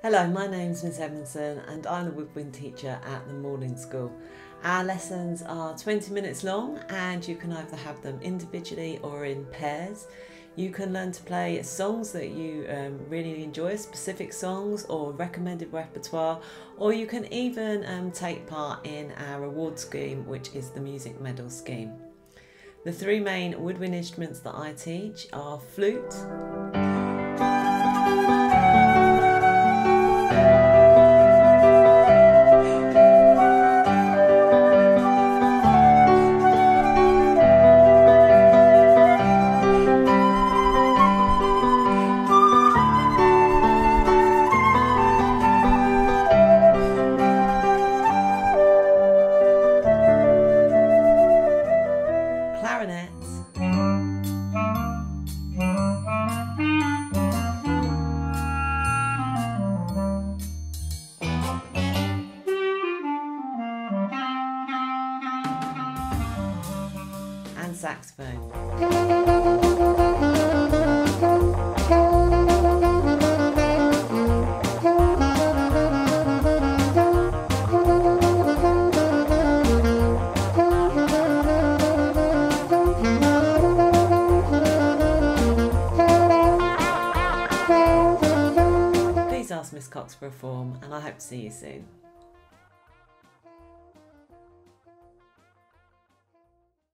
Hello, my name's Miss Edmondson and I'm the woodwind teacher at the Malling School. Our lessons are 20 minutes long and you can either have them individually or in pairs. You can learn to play songs that you um, really enjoy, specific songs or recommended repertoire, or you can even um, take part in our reward scheme, which is the Music Medal Scheme. The three main woodwind instruments that I teach are flute, and saxophone. Ask Miss Cox for a form and I hope to see you soon.